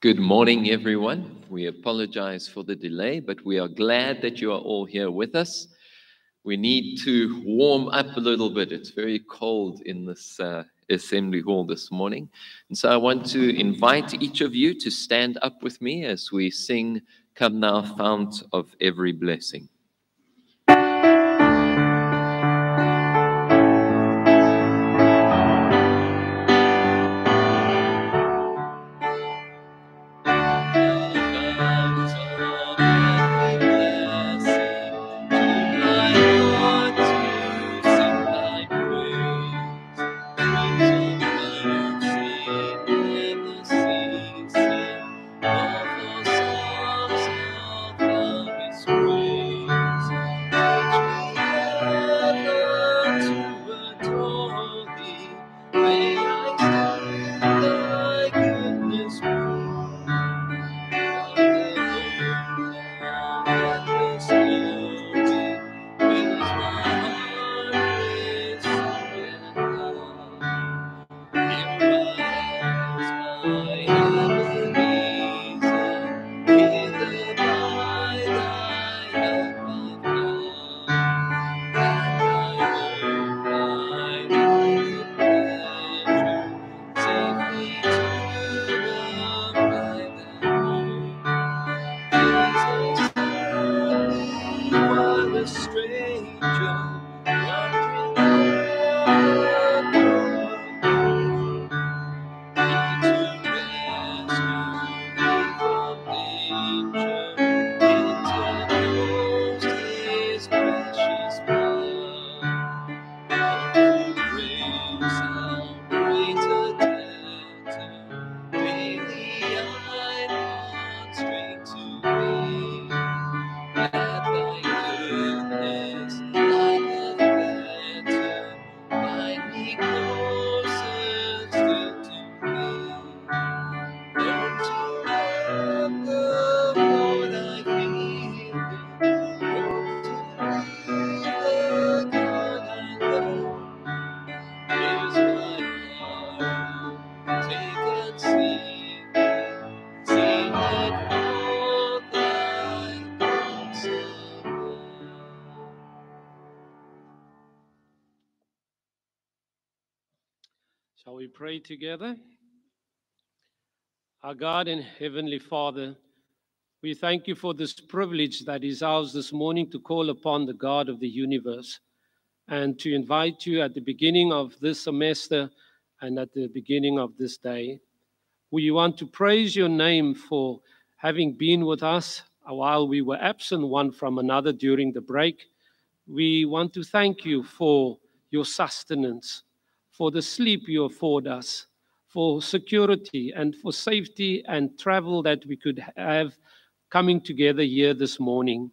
Good morning, everyone. We apologize for the delay, but we are glad that you are all here with us. We need to warm up a little bit. It's very cold in this uh, assembly hall this morning. And so I want to invite each of you to stand up with me as we sing, Come Thou Fount of Every Blessing. Pray together? Our God and Heavenly Father, we thank you for this privilege that is ours this morning to call upon the God of the universe and to invite you at the beginning of this semester and at the beginning of this day. We want to praise your name for having been with us while we were absent one from another during the break. We want to thank you for your sustenance for the sleep you afford us, for security and for safety and travel that we could have coming together here this morning.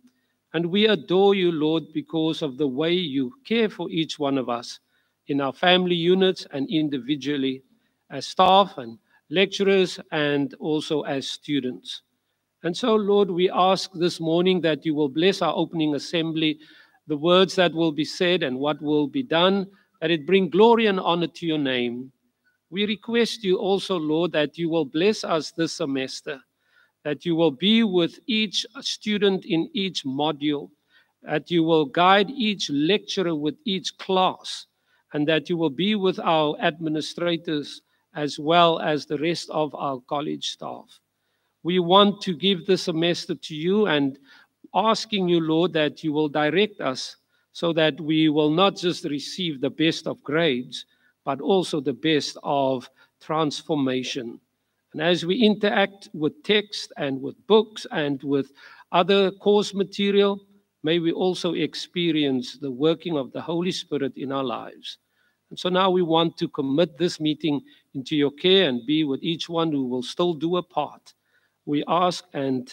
And we adore you, Lord, because of the way you care for each one of us in our family units and individually as staff and lecturers and also as students. And so, Lord, we ask this morning that you will bless our opening assembly, the words that will be said and what will be done that it bring glory and honor to your name. We request you also, Lord, that you will bless us this semester, that you will be with each student in each module, that you will guide each lecturer with each class, and that you will be with our administrators as well as the rest of our college staff. We want to give the semester to you and asking you, Lord, that you will direct us so that we will not just receive the best of grades, but also the best of transformation. And as we interact with text and with books and with other course material, may we also experience the working of the Holy Spirit in our lives. And so now we want to commit this meeting into your care and be with each one who will still do a part. We ask and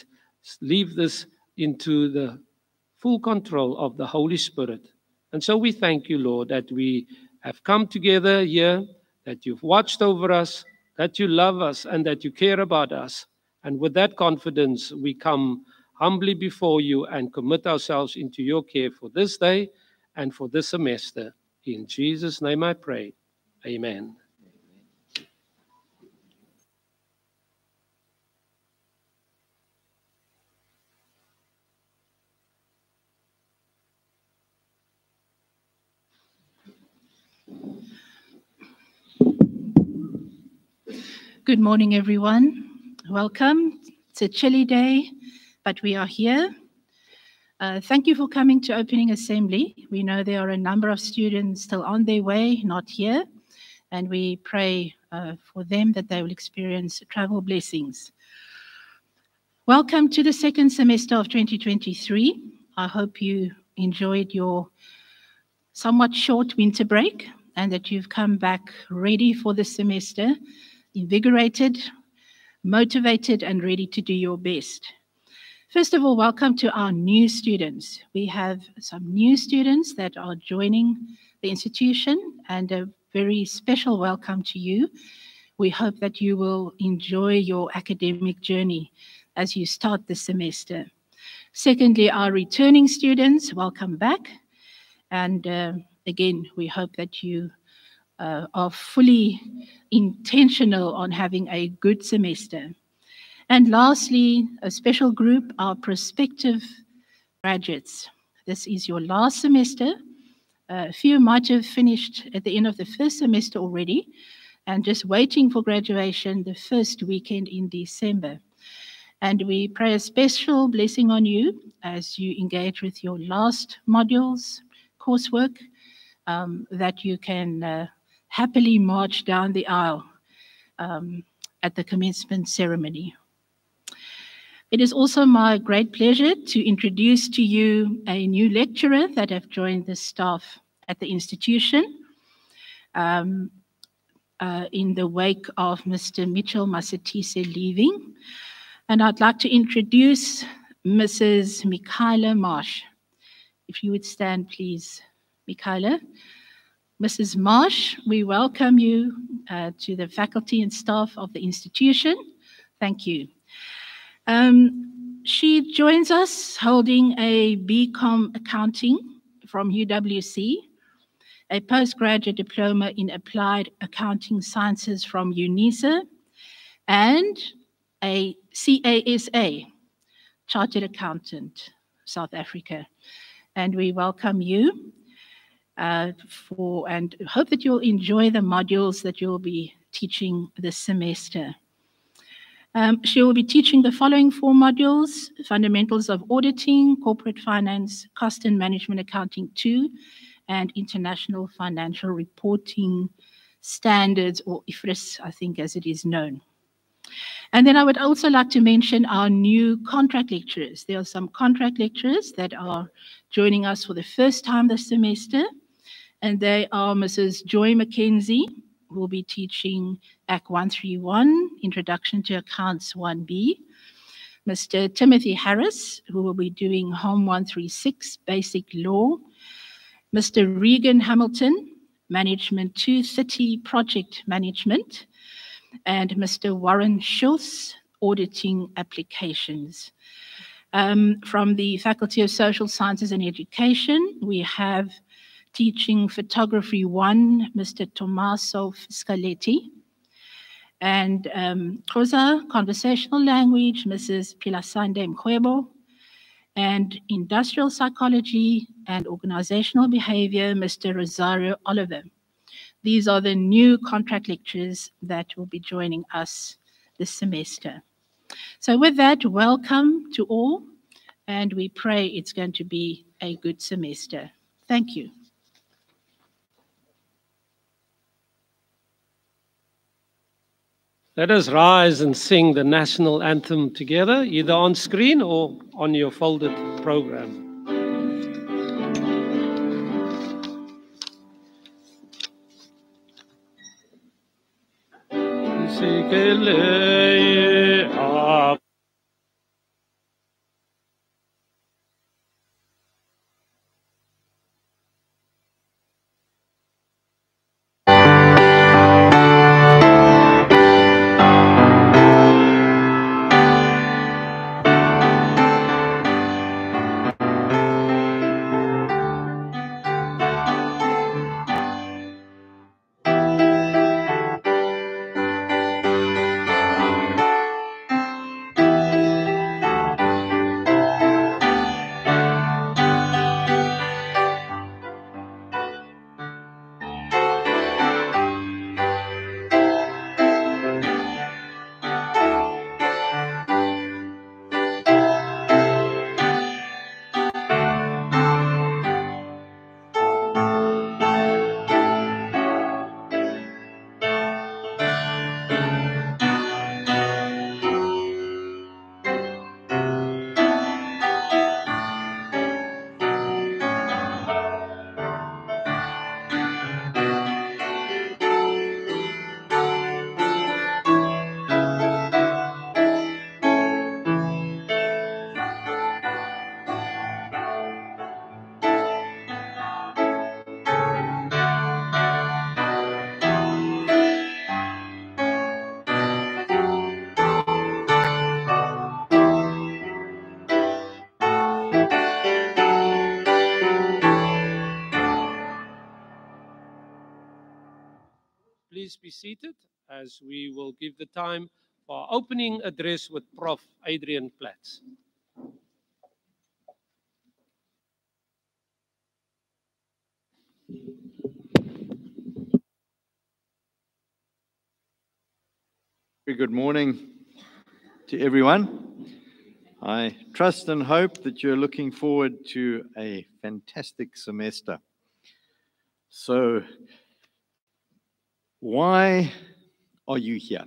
leave this into the full control of the Holy Spirit. And so we thank you, Lord, that we have come together here, that you've watched over us, that you love us, and that you care about us. And with that confidence, we come humbly before you and commit ourselves into your care for this day and for this semester. In Jesus' name I pray. Amen. Good morning, everyone. Welcome. It's a chilly day, but we are here. Uh, thank you for coming to opening assembly. We know there are a number of students still on their way, not here, and we pray uh, for them that they will experience travel blessings. Welcome to the second semester of 2023. I hope you enjoyed your somewhat short winter break and that you've come back ready for the semester invigorated, motivated, and ready to do your best. First of all, welcome to our new students. We have some new students that are joining the institution, and a very special welcome to you. We hope that you will enjoy your academic journey as you start the semester. Secondly, our returning students, welcome back. And uh, again, we hope that you uh, are fully intentional on having a good semester. And lastly, a special group, our prospective graduates. This is your last semester. Uh, a few might have finished at the end of the first semester already and just waiting for graduation the first weekend in December. And we pray a special blessing on you as you engage with your last modules, coursework, um, that you can uh, happily march down the aisle um, at the commencement ceremony. It is also my great pleasure to introduce to you a new lecturer that have joined the staff at the institution um, uh, in the wake of Mr. Mitchell Masatise leaving. And I'd like to introduce Mrs. Michaela Marsh. If you would stand, please, Michaela. Mrs. Marsh, we welcome you uh, to the faculty and staff of the institution. Thank you. Um, she joins us holding a BCom accounting from UWC, a postgraduate diploma in applied accounting sciences from UNISA, and a CASA, Chartered Accountant, South Africa. And we welcome you uh, for and hope that you'll enjoy the modules that you'll be teaching this semester. Um, she will be teaching the following four modules, Fundamentals of Auditing, Corporate Finance, Cost and Management Accounting 2, and International Financial Reporting Standards, or IFRS, I think as it is known. And then I would also like to mention our new contract lecturers. There are some contract lecturers that are joining us for the first time this semester and they are Mrs. Joy McKenzie, who will be teaching Act 131, Introduction to Accounts 1B, Mr. Timothy Harris, who will be doing Home 136, Basic Law, Mr. Regan Hamilton, Management 230, Project Management, and Mr. Warren Schultz, Auditing Applications. Um, from the Faculty of Social Sciences and Education, we have teaching photography one, Mr. Tommaso Fiscaletti, and um, conversational language, Mrs. Pilasande Mkwebo, and industrial psychology and organizational behavior, Mr. Rosario Oliver. These are the new contract lecturers that will be joining us this semester. So with that, welcome to all, and we pray it's going to be a good semester. Thank you. Let us rise and sing the national anthem together, either on screen or on your folded program. As we will give the time for opening address with Prof. Adrian Platz. Very good morning to everyone. I trust and hope that you're looking forward to a fantastic semester. So, why are you here?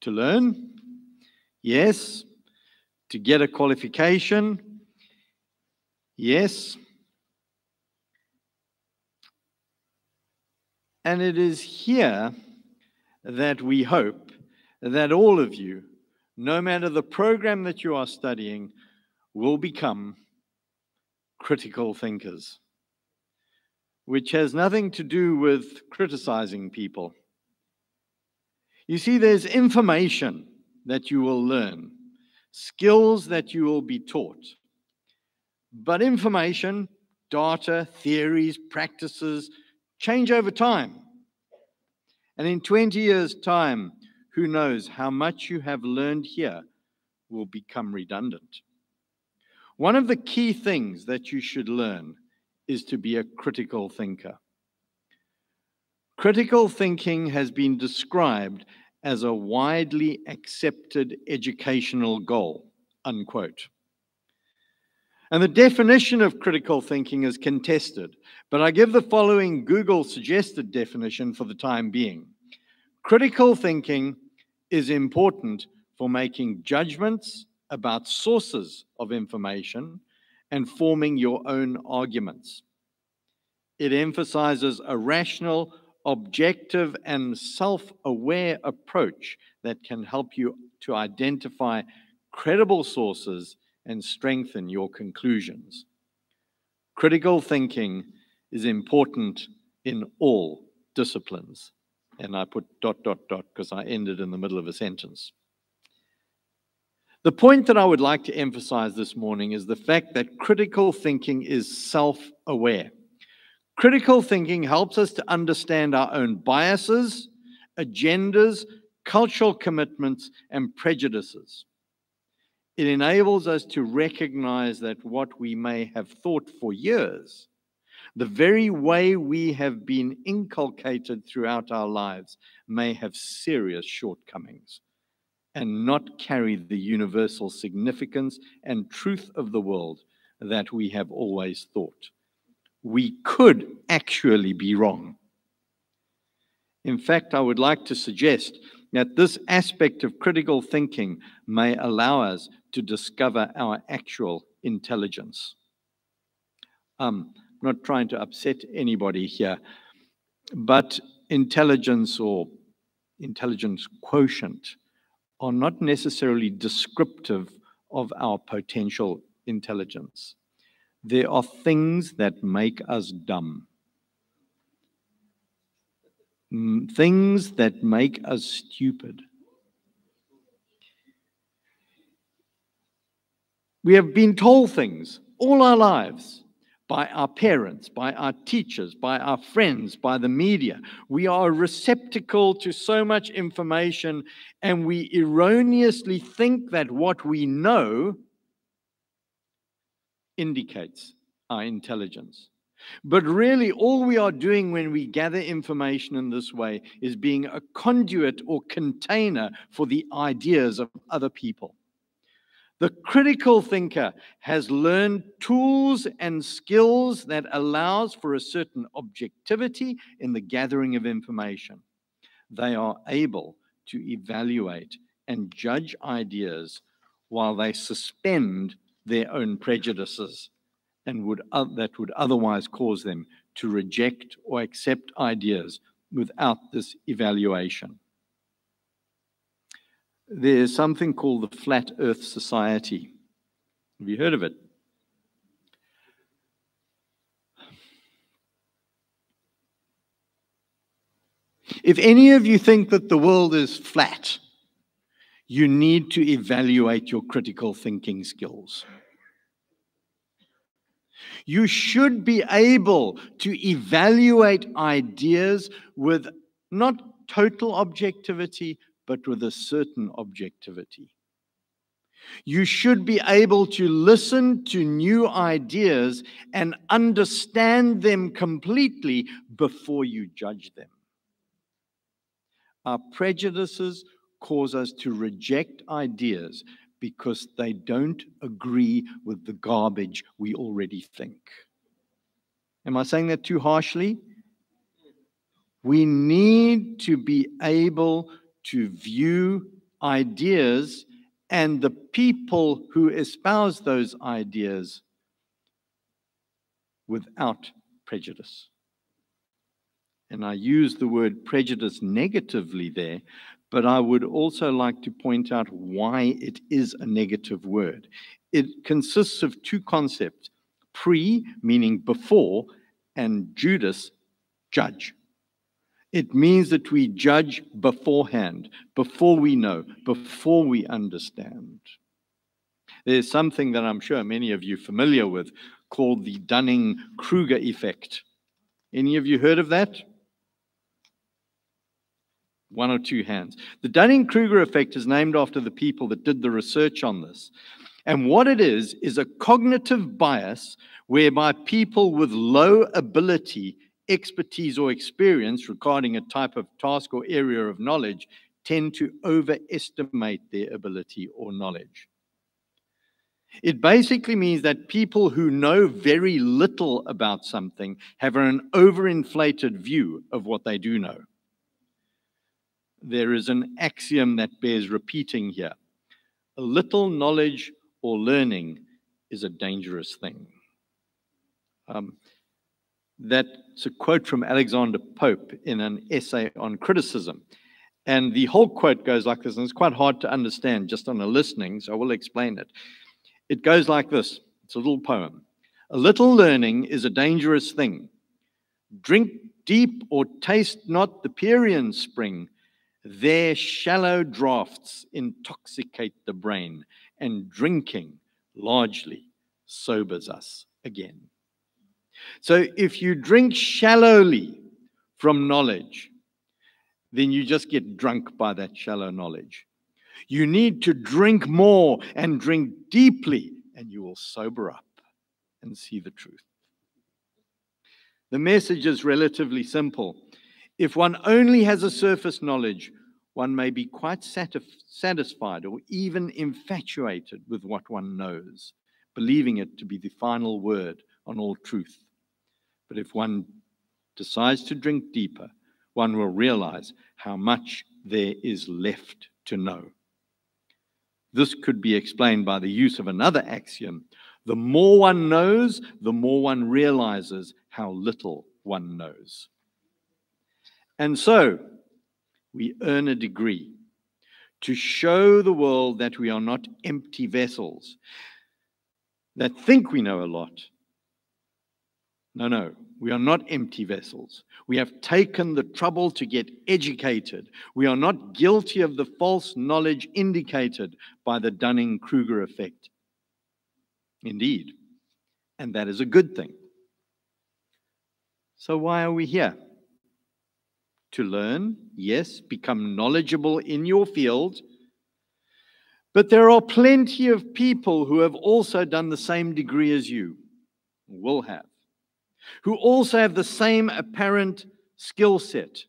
To learn? Yes. To get a qualification? Yes. And it is here that we hope that all of you, no matter the program that you are studying, will become critical thinkers, which has nothing to do with criticizing people. You see, there's information that you will learn, skills that you will be taught. But information, data, theories, practices change over time. And in 20 years' time, who knows how much you have learned here will become redundant. One of the key things that you should learn is to be a critical thinker. Critical thinking has been described as a widely accepted educational goal, unquote. And the definition of critical thinking is contested, but I give the following Google suggested definition for the time being. Critical thinking is important for making judgments about sources of information and forming your own arguments. It emphasizes a rational, objective, and self aware approach that can help you to identify credible sources and strengthen your conclusions. Critical thinking is important in all disciplines. And I put dot, dot, dot because I ended in the middle of a sentence. The point that I would like to emphasize this morning is the fact that critical thinking is self aware. Critical thinking helps us to understand our own biases, agendas, cultural commitments, and prejudices. It enables us to recognize that what we may have thought for years, the very way we have been inculcated throughout our lives, may have serious shortcomings and not carry the universal significance and truth of the world that we have always thought. We could actually be wrong. In fact, I would like to suggest that this aspect of critical thinking may allow us to discover our actual intelligence. Um, I'm not trying to upset anybody here, but intelligence or intelligence quotient are not necessarily descriptive of our potential intelligence. There are things that make us dumb. Things that make us stupid. We have been told things all our lives by our parents, by our teachers, by our friends, by the media. We are receptacle to so much information, and we erroneously think that what we know indicates our intelligence. But really, all we are doing when we gather information in this way is being a conduit or container for the ideas of other people. The critical thinker has learned tools and skills that allows for a certain objectivity in the gathering of information. They are able to evaluate and judge ideas while they suspend their own prejudices and would, uh, that would otherwise cause them to reject or accept ideas without this evaluation. There's something called the Flat Earth Society. Have you heard of it? If any of you think that the world is flat, you need to evaluate your critical thinking skills. You should be able to evaluate ideas with not total objectivity, but with a certain objectivity. You should be able to listen to new ideas and understand them completely before you judge them. Our prejudices cause us to reject ideas because they don't agree with the garbage we already think. Am I saying that too harshly? We need to be able to view ideas and the people who espouse those ideas without prejudice. And I use the word prejudice negatively there, but I would also like to point out why it is a negative word. It consists of two concepts pre, meaning before, and Judas, judge. It means that we judge beforehand, before we know, before we understand. There's something that I'm sure many of you are familiar with called the Dunning Kruger effect. Any of you heard of that? One or two hands. The Dunning Kruger effect is named after the people that did the research on this. And what it is, is a cognitive bias whereby people with low ability expertise or experience regarding a type of task or area of knowledge tend to overestimate their ability or knowledge. It basically means that people who know very little about something have an overinflated view of what they do know. There is an axiom that bears repeating here. A little knowledge or learning is a dangerous thing. Um, that's a quote from Alexander Pope in an essay on criticism. And the whole quote goes like this, and it's quite hard to understand just on a listening, so I will explain it. It goes like this it's a little poem. A little learning is a dangerous thing. Drink deep or taste not the Pierian spring. Their shallow draughts intoxicate the brain, and drinking largely sobers us again. So if you drink shallowly from knowledge, then you just get drunk by that shallow knowledge. You need to drink more and drink deeply, and you will sober up and see the truth. The message is relatively simple. If one only has a surface knowledge, one may be quite satisfied or even infatuated with what one knows, believing it to be the final word on all truth. But if one decides to drink deeper, one will realize how much there is left to know. This could be explained by the use of another axiom the more one knows, the more one realizes how little one knows. And so, we earn a degree to show the world that we are not empty vessels that think we know a lot. No, no, we are not empty vessels. We have taken the trouble to get educated. We are not guilty of the false knowledge indicated by the Dunning Kruger effect. Indeed, and that is a good thing. So, why are we here? To learn, yes, become knowledgeable in your field. But there are plenty of people who have also done the same degree as you, will have who also have the same apparent skill set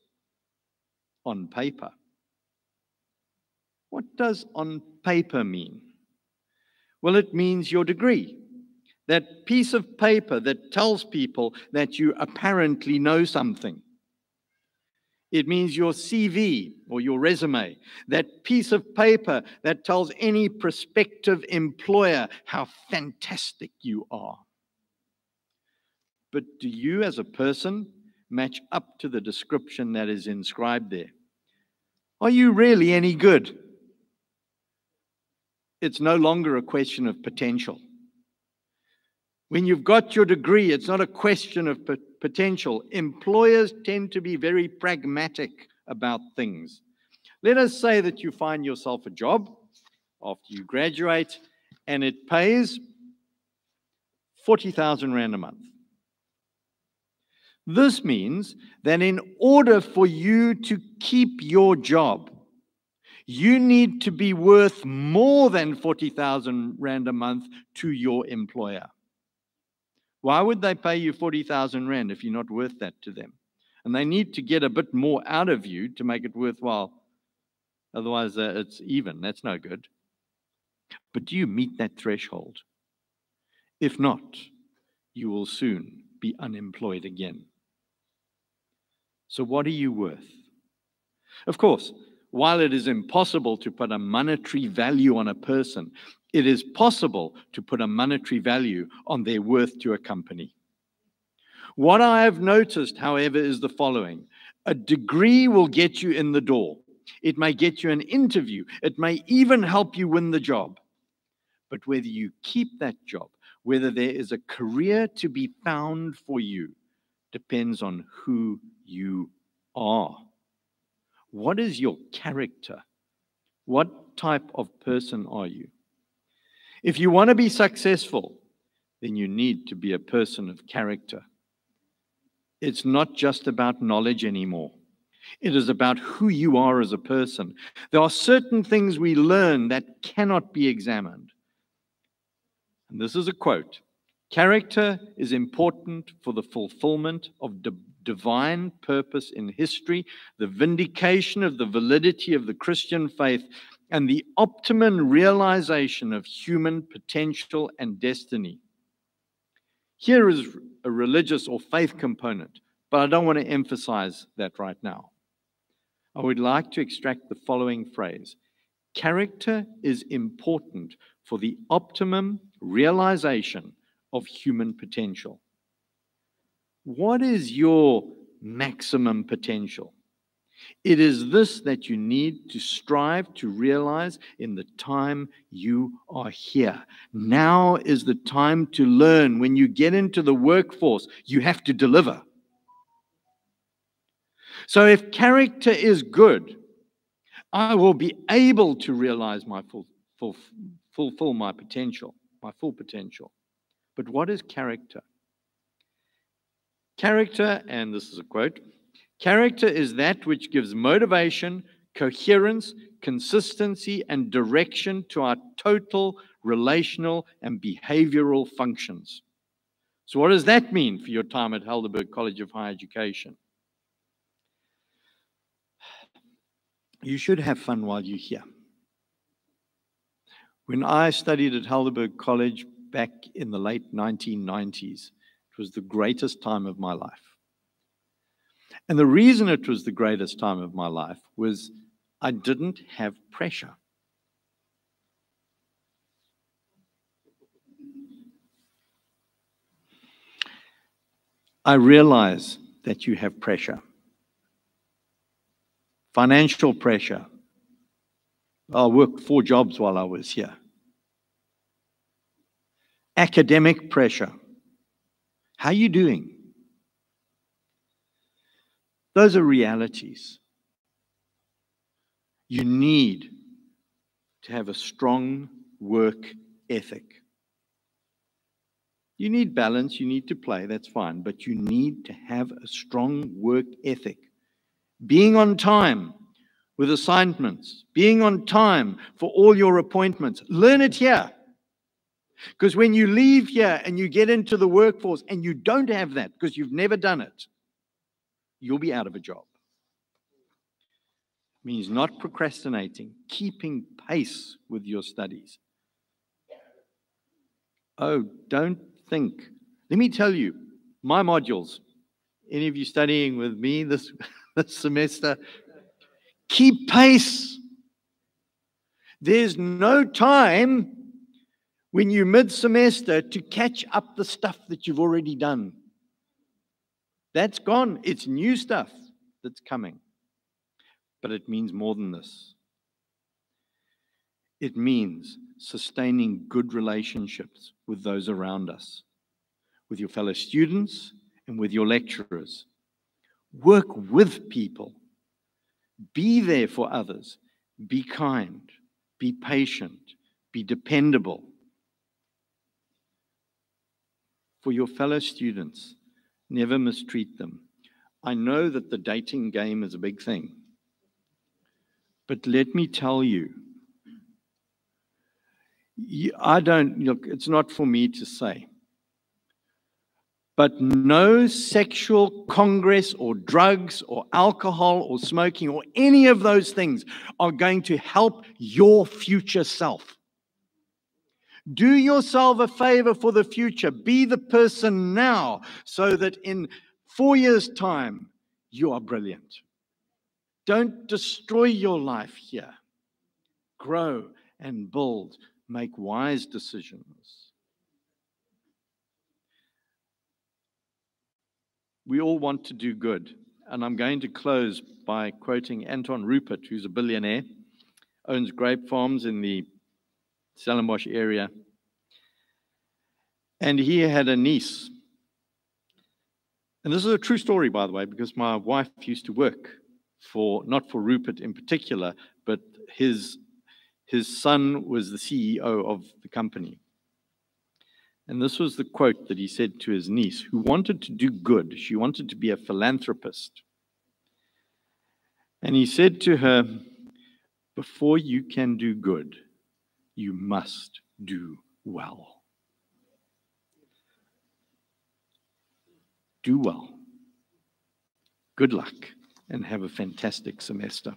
on paper. What does on paper mean? Well, it means your degree. That piece of paper that tells people that you apparently know something. It means your CV or your resume, that piece of paper that tells any prospective employer how fantastic you are. But do you, as a person, match up to the description that is inscribed there? Are you really any good? It's no longer a question of potential. When you've got your degree, it's not a question of potential. Employers tend to be very pragmatic about things. Let us say that you find yourself a job after you graduate and it pays 40,000 Rand a month. This means that in order for you to keep your job, you need to be worth more than 40,000 Rand a month to your employer. Why would they pay you 40,000 Rand if you're not worth that to them? And they need to get a bit more out of you to make it worthwhile. Otherwise, uh, it's even. That's no good. But do you meet that threshold? If not, you will soon be unemployed again. So, what are you worth? Of course, while it is impossible to put a monetary value on a person, it is possible to put a monetary value on their worth to a company. What I have noticed, however, is the following a degree will get you in the door. It may get you an interview. It may even help you win the job. But whether you keep that job, whether there is a career to be found for you, depends on who you are. What is your character? What type of person are you? If you want to be successful, then you need to be a person of character. It's not just about knowledge anymore. It is about who you are as a person. There are certain things we learn that cannot be examined. And this is a quote Character is important for the fulfillment of divine purpose in history, the vindication of the validity of the Christian faith, and the optimum realization of human potential and destiny. Here is a religious or faith component, but I don't want to emphasize that right now. I would like to extract the following phrase Character is important for the optimum realization of human potential. What is your maximum potential? It is this that you need to strive to realize in the time you are here. Now is the time to learn. When you get into the workforce, you have to deliver. So, if character is good, I will be able to realize my full, full, fulfill my potential, my full potential. But what is character? Character, and this is a quote character is that which gives motivation, coherence, consistency, and direction to our total relational and behavioral functions. So, what does that mean for your time at Helderberg College of Higher Education? You should have fun while you're here. When I studied at Helderberg College back in the late 1990s, it was the greatest time of my life. And the reason it was the greatest time of my life was I didn't have pressure. I realize that you have pressure. Financial pressure. I worked four jobs while I was here. Academic pressure. How are you doing? Those are realities. You need to have a strong work ethic. You need balance, you need to play, that's fine, but you need to have a strong work ethic. Being on time with assignments, being on time for all your appointments. Learn it here. Because when you leave here and you get into the workforce and you don't have that because you've never done it, you'll be out of a job. It means not procrastinating, keeping pace with your studies. Oh, don't think. Let me tell you, my modules, any of you studying with me this, this semester, keep pace. There's no time when you mid semester to catch up the stuff that you've already done. That's gone. It's new stuff that's coming. But it means more than this. It means sustaining good relationships with those around us, with your fellow students and with your lecturers. Work with people. Be there for others. Be kind. Be patient. Be dependable. For your fellow students, never mistreat them. I know that the dating game is a big thing, but let me tell you, I don't look, it's not for me to say. But no sexual congress or drugs or alcohol or smoking or any of those things are going to help your future self. Do yourself a favor for the future. Be the person now so that in four years' time, you are brilliant. Don't destroy your life here. Grow and build. Make wise decisions. We all want to do good. And I'm going to close by quoting Anton Rupert, who's a billionaire, owns grape farms in the Stellenbosch area. And he had a niece. And this is a true story, by the way, because my wife used to work for, not for Rupert in particular, but his, his son was the CEO of the company. And this was the quote that he said to his niece, who wanted to do good. She wanted to be a philanthropist. And he said to her, Before you can do good, you must do well. Do well. Good luck and have a fantastic semester.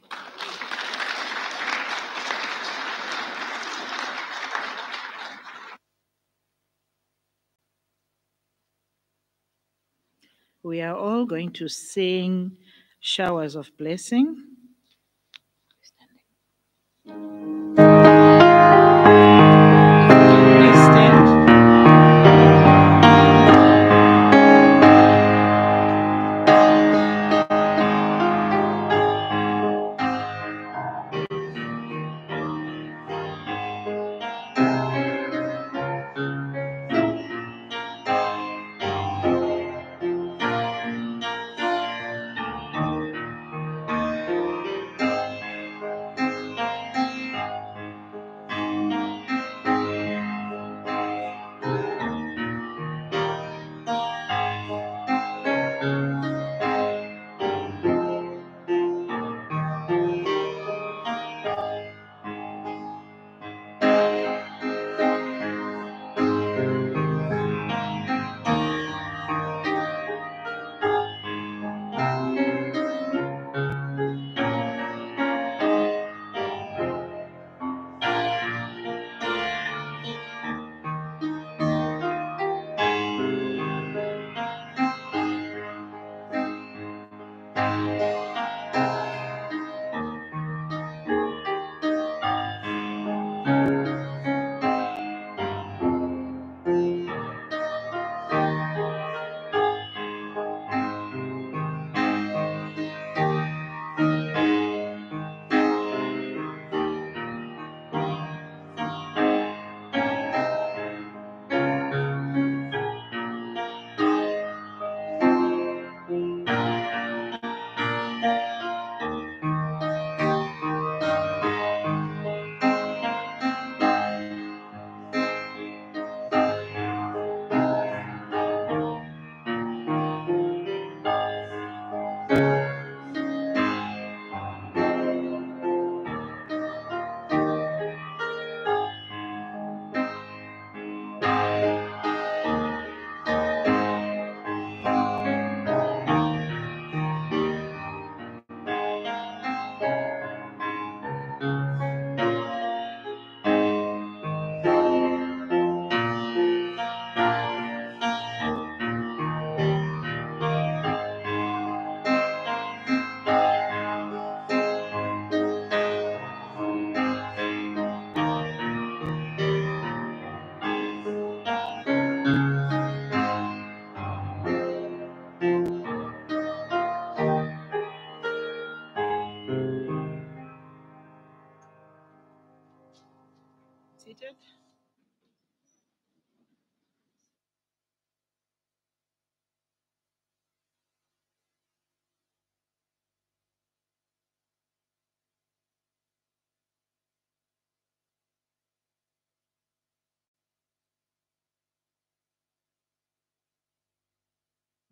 We are all going to sing showers of blessing.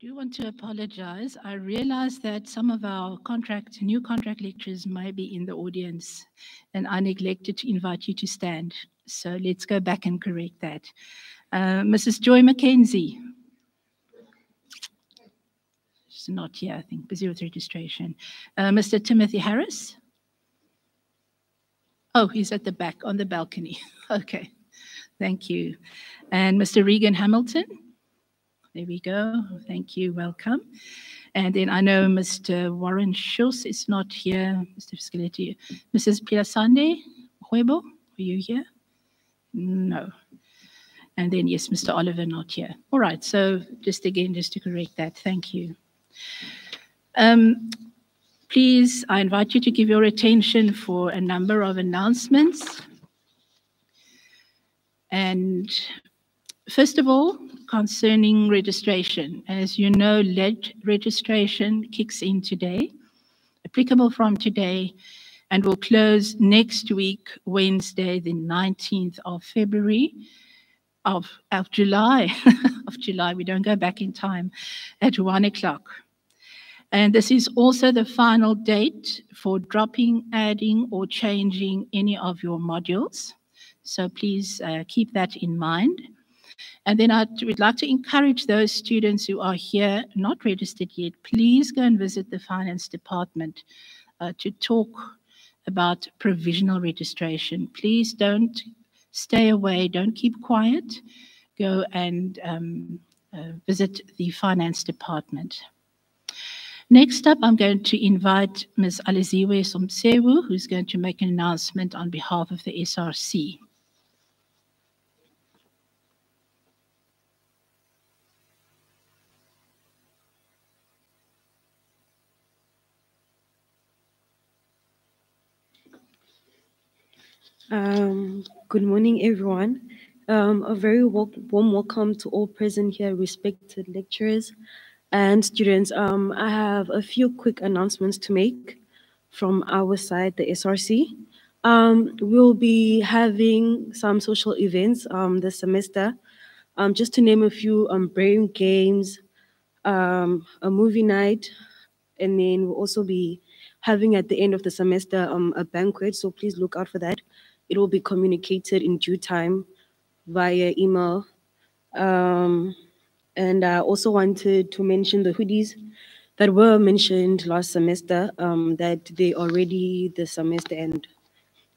Do want to apologize. I realize that some of our contract, new contract lecturers may be in the audience, and I neglected to invite you to stand. So let's go back and correct that. Uh, Mrs. Joy McKenzie. She's not here, I think, busy with registration. Uh, Mr. Timothy Harris. Oh, he's at the back on the balcony. okay, thank you. And Mr. Regan Hamilton. There we go. Thank you. Welcome. And then I know Mr. Warren Schultz is not here. Mr. Scaletti. Mrs. Pilasande Huebo, are you here? No. And then, yes, Mr. Oliver not here. All right. So just again, just to correct that. Thank you. Um, please, I invite you to give your attention for a number of announcements. And First of all, concerning registration. As you know, lead registration kicks in today, applicable from today, and will close next week, Wednesday, the 19th of February, of, of July, of July, we don't go back in time, at one o'clock. And this is also the final date for dropping, adding, or changing any of your modules. So please uh, keep that in mind. And then I would like to encourage those students who are here not registered yet, please go and visit the finance department uh, to talk about provisional registration. Please don't stay away, don't keep quiet. Go and um, uh, visit the finance department. Next up, I'm going to invite Ms. Aliziwe Somsewu, who's going to make an announcement on behalf of the SRC. Um, good morning, everyone. Um, a very warm welcome to all present here, respected lecturers and students. Um, I have a few quick announcements to make from our side, the SRC. Um, we'll be having some social events um, this semester. Um, just to name a few, um, brain games, a movie night, and then we'll also be having at the end of the semester a banquet. So please look out for that. It will be communicated in due time via email. Um, and I also wanted to mention the hoodies that were mentioned last semester, um, that they already ready this semester and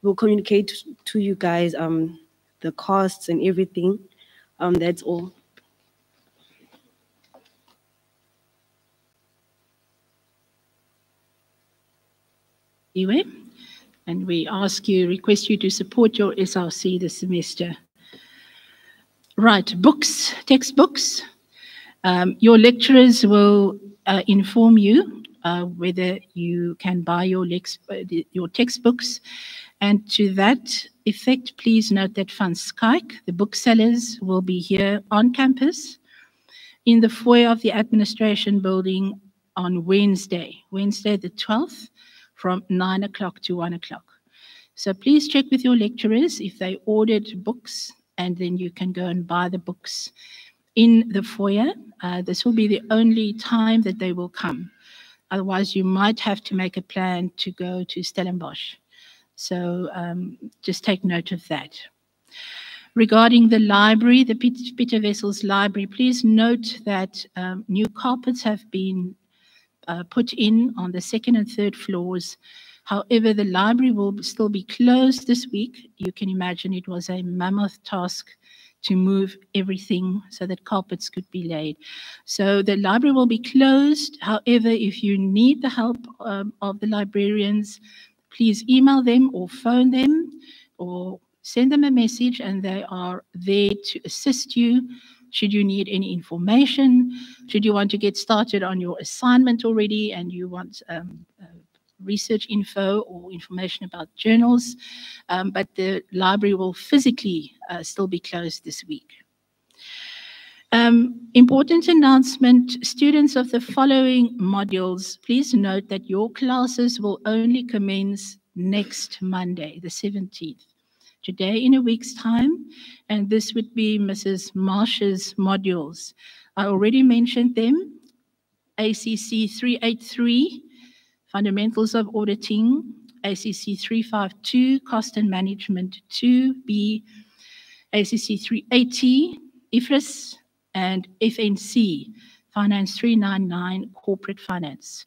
we'll communicate to you guys um, the costs and everything. Um, that's all. Anyway, and we ask you, request you to support your SRC this semester. Right, books, textbooks. Um, your lecturers will uh, inform you uh, whether you can buy your, uh, your textbooks. And to that effect, please note that Van Schaik, the booksellers, will be here on campus in the foyer of the administration building on Wednesday, Wednesday the 12th from 9 o'clock to 1 o'clock. So please check with your lecturers if they ordered books, and then you can go and buy the books in the foyer. Uh, this will be the only time that they will come. Otherwise, you might have to make a plan to go to Stellenbosch. So um, just take note of that. Regarding the library, the Peter Vessels Library, please note that um, new carpets have been uh, put in on the second and third floors. However, the library will still be closed this week. You can imagine it was a mammoth task to move everything so that carpets could be laid. So the library will be closed. However, if you need the help um, of the librarians, please email them or phone them or send them a message and they are there to assist you should you need any information, should you want to get started on your assignment already and you want um, uh, research info or information about journals, um, but the library will physically uh, still be closed this week. Um, important announcement, students of the following modules, please note that your classes will only commence next Monday, the 17th. Today in a week's time, and this would be Mrs. Marsh's modules. I already mentioned them, ACC 383, Fundamentals of Auditing, ACC 352, Cost and Management 2B, ACC 380, IFRS, and FNC, Finance 399, Corporate Finance.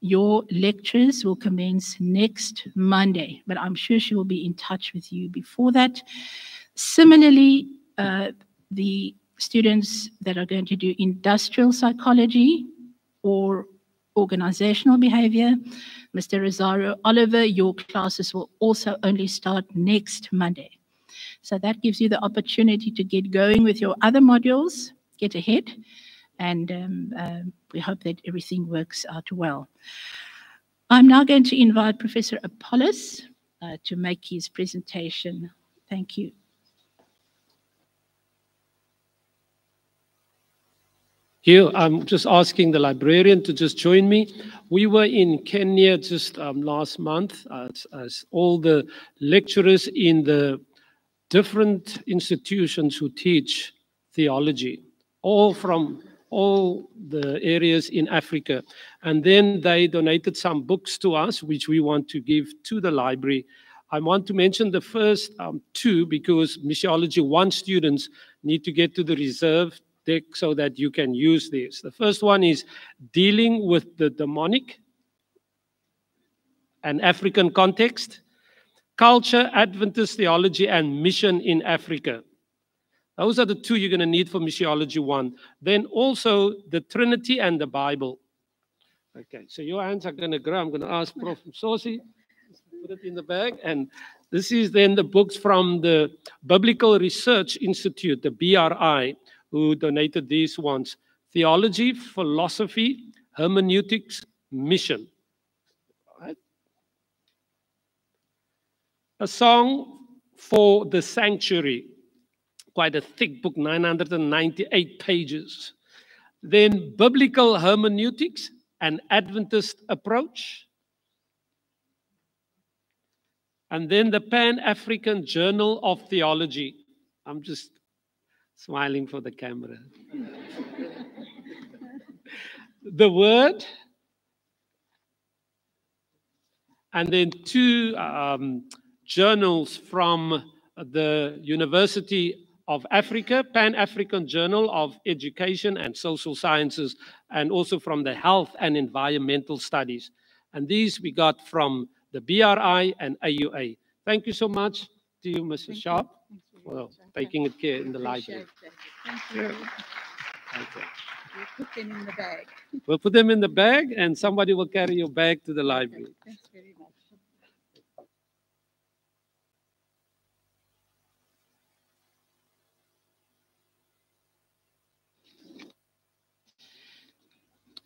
Your lectures will commence next Monday, but I'm sure she will be in touch with you before that. Similarly, uh, the students that are going to do industrial psychology or organizational behavior, Mr. Rosario Oliver, your classes will also only start next Monday. So that gives you the opportunity to get going with your other modules, get ahead, and um, uh, we hope that everything works out well. I'm now going to invite Professor Apollos uh, to make his presentation. Thank you. Here, I'm just asking the librarian to just join me. We were in Kenya just um, last month as, as, all the lecturers in the different institutions who teach theology, all from all the areas in Africa. And then they donated some books to us, which we want to give to the library. I want to mention the first um, two because Missiology 1 students need to get to the reserve deck so that you can use this. The first one is dealing with the demonic and African context, culture, Adventist theology, and mission in Africa. Those are the two you're going to need for missiology one. Then also the Trinity and the Bible. Okay, so your hands are going to grow. I'm going to ask Prof. Sosi, put it in the bag. And this is then the books from the Biblical Research Institute, the BRI who donated these ones theology, philosophy, hermeneutics, mission. Right? A song for the sanctuary, quite a thick book, 998 pages. Then biblical hermeneutics, an Adventist approach. And then the Pan African Journal of Theology. I'm just smiling for the camera. the word, and then two um, journals from the University of Africa, Pan African Journal of Education and Social Sciences, and also from the Health and Environmental Studies. And these we got from the BRI and AUA. Thank you so much to you, Mrs. Thank Sharp. You well, taking it care in the library. Thank you. Okay. We'll put them in the bag. We'll put them in the bag and somebody will carry your bag to the library. Thanks very much.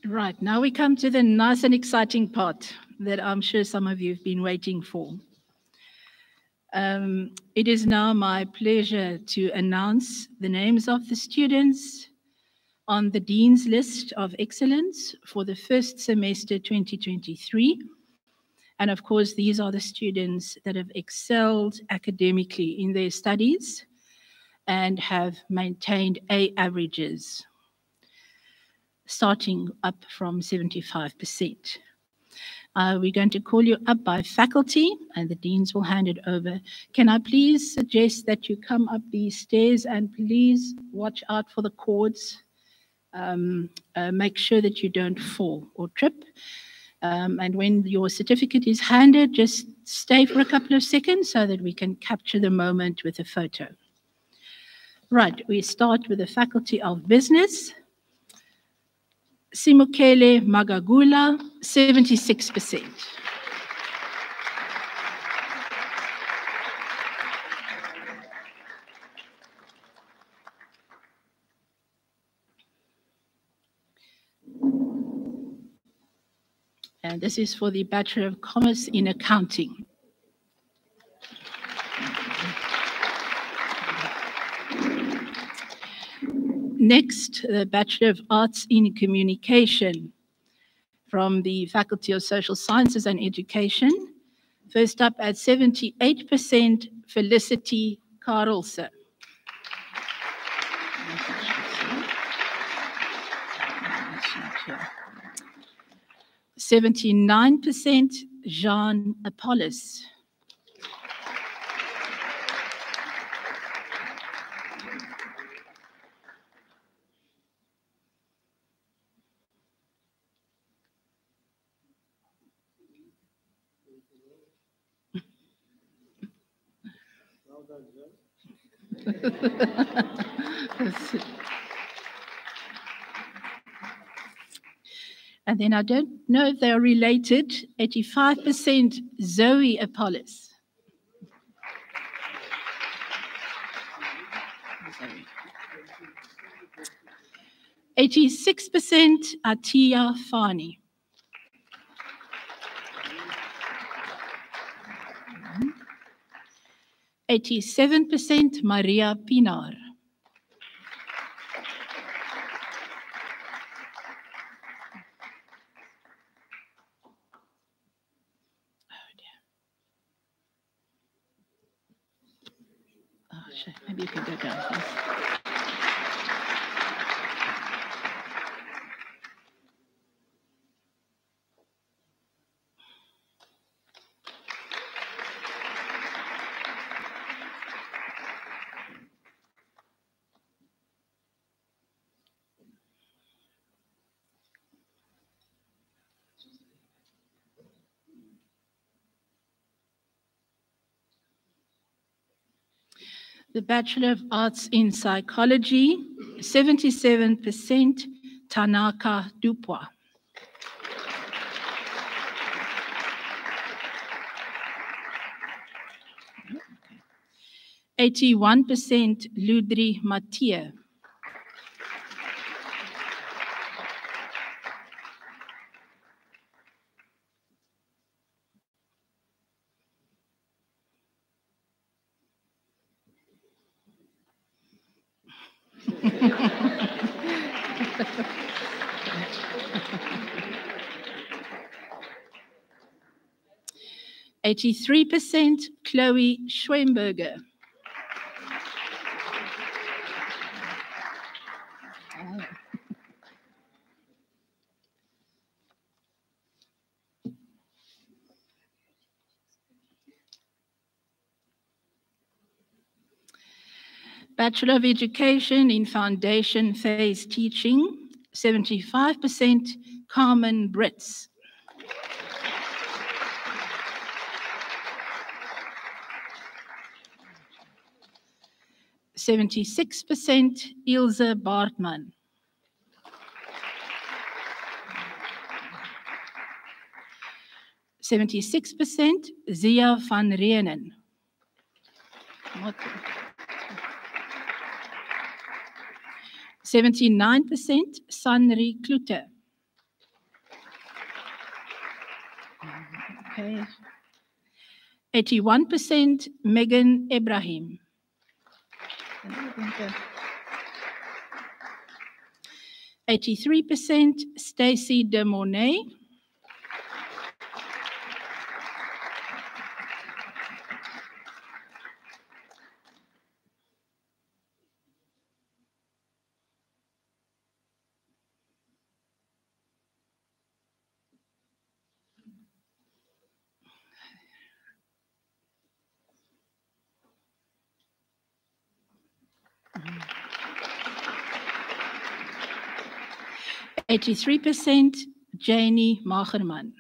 Right, now we come to the nice and exciting part that I'm sure some of you have been waiting for. Um, it is now my pleasure to announce the names of the students on the Dean's List of Excellence for the first semester 2023. And of course, these are the students that have excelled academically in their studies and have maintained A averages, starting up from 75%. Uh, we're going to call you up by faculty and the deans will hand it over. Can I please suggest that you come up these stairs and please watch out for the cords. Um, uh, make sure that you don't fall or trip. Um, and when your certificate is handed, just stay for a couple of seconds so that we can capture the moment with a photo. Right, we start with the Faculty of Business. Simukele Magagula, 76%. And this is for the Bachelor of Commerce in Accounting. Next, the Bachelor of Arts in Communication from the Faculty of Social Sciences and Education. First up at 78%, Felicity Carlson. Seventy-nine percent, Jean Apollos. and then I don't know if they're related. 85% Zoe Apollos. Eighty-six percent Atia Fani. 87% Maria Pinar. the Bachelor of Arts in Psychology, 77% Tanaka Dupois. Eighty-one percent Ludri Matia. 83% Chloe Schwemberger. Bachelor of Education in Foundation Phase Teaching, 75% Carmen Britz. 76% Ilse Bartman. Seventy-six percent Zia van Reenen. Seventy-nine percent Sanri Klute. Okay. Eighty-one percent Megan Ibrahim. 83% Stacy De Mornay. 83%, Janie Magerman.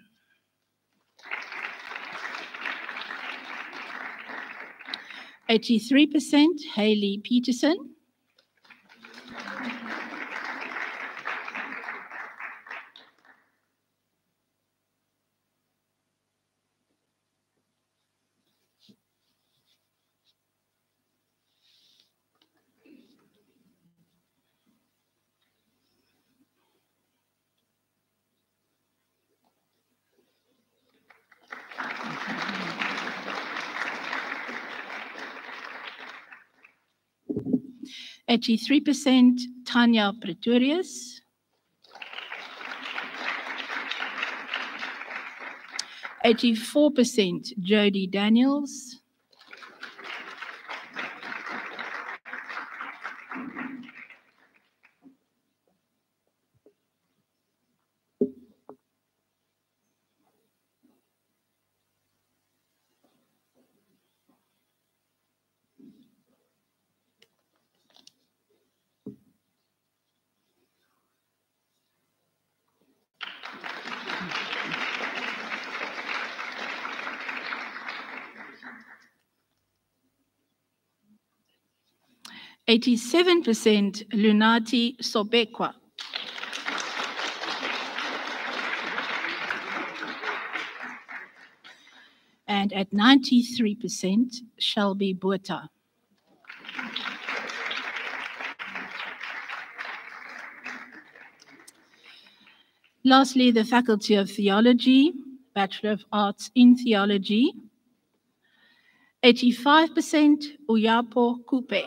Eighty-three percent, Haley Peterson. Eighty-three percent Tanya Pretorius. Eighty-four percent Jody Daniels. Eighty-seven percent Lunati Sobekwa. And at ninety-three percent Shelby Buerta. Lastly, the Faculty of Theology, Bachelor of Arts in Theology. 85% Uyapo Kupe.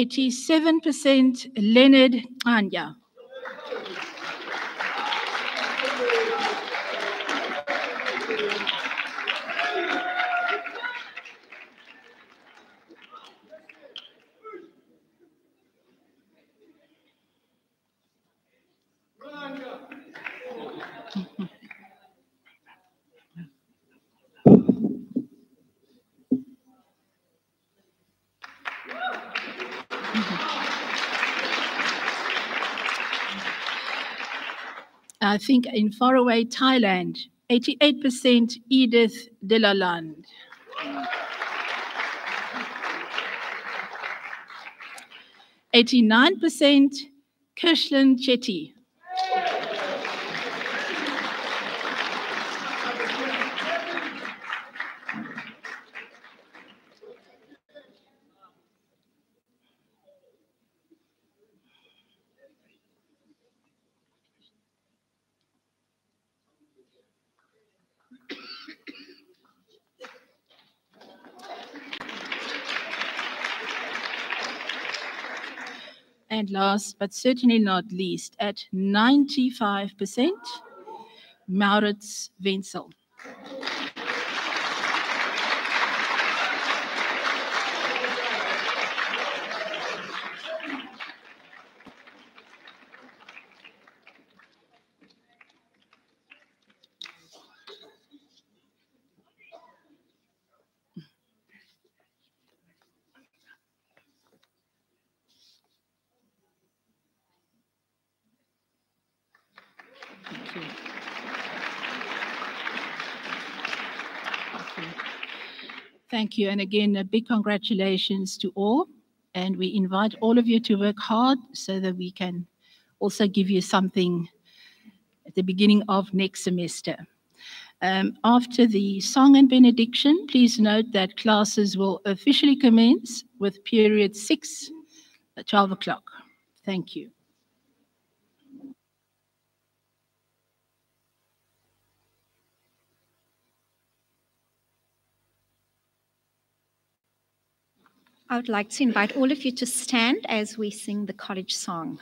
Eighty-seven percent Leonard Anya. I think in faraway Thailand, 88% Edith Delaland. Eighty-nine percent Kirshlan Chetty. And last but certainly not least, at 95%, Maurits Wenzel. Thank you. And again, a big congratulations to all. And we invite all of you to work hard so that we can also give you something at the beginning of next semester. Um, after the song and benediction, please note that classes will officially commence with period six at 12 o'clock. Thank you. I would like to invite all of you to stand as we sing the college song.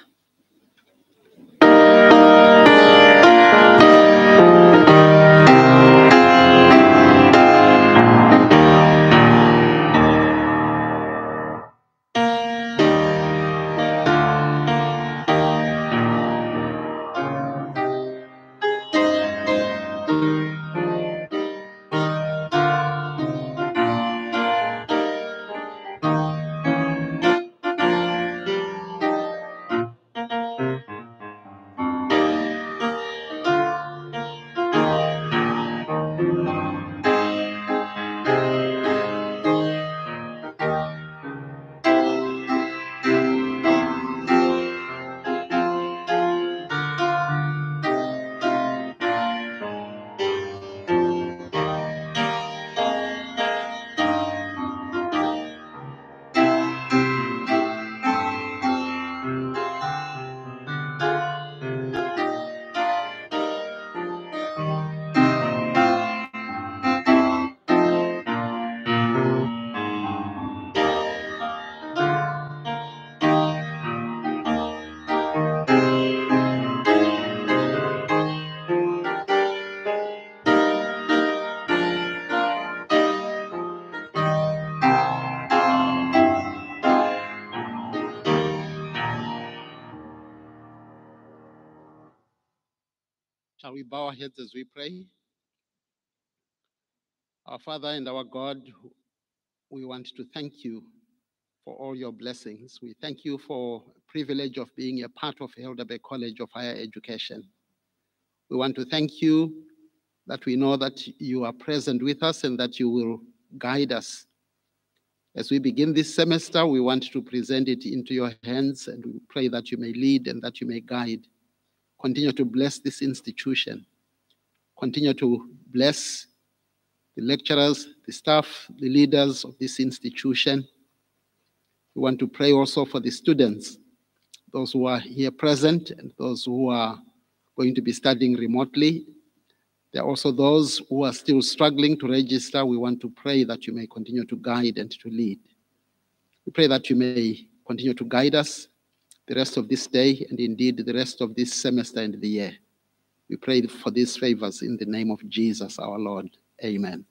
Bow our heads as we pray? Our Father and our God, we want to thank you for all your blessings. We thank you for privilege of being a part of Helderberg College of Higher Education. We want to thank you that we know that you are present with us and that you will guide us. As we begin this semester, we want to present it into your hands and we pray that you may lead and that you may guide. Continue to bless this institution. Continue to bless the lecturers, the staff, the leaders of this institution. We want to pray also for the students, those who are here present and those who are going to be studying remotely. There are also those who are still struggling to register. We want to pray that you may continue to guide and to lead. We pray that you may continue to guide us the rest of this day and indeed the rest of this semester and the year. We pray for these favors in the name of Jesus our Lord. Amen.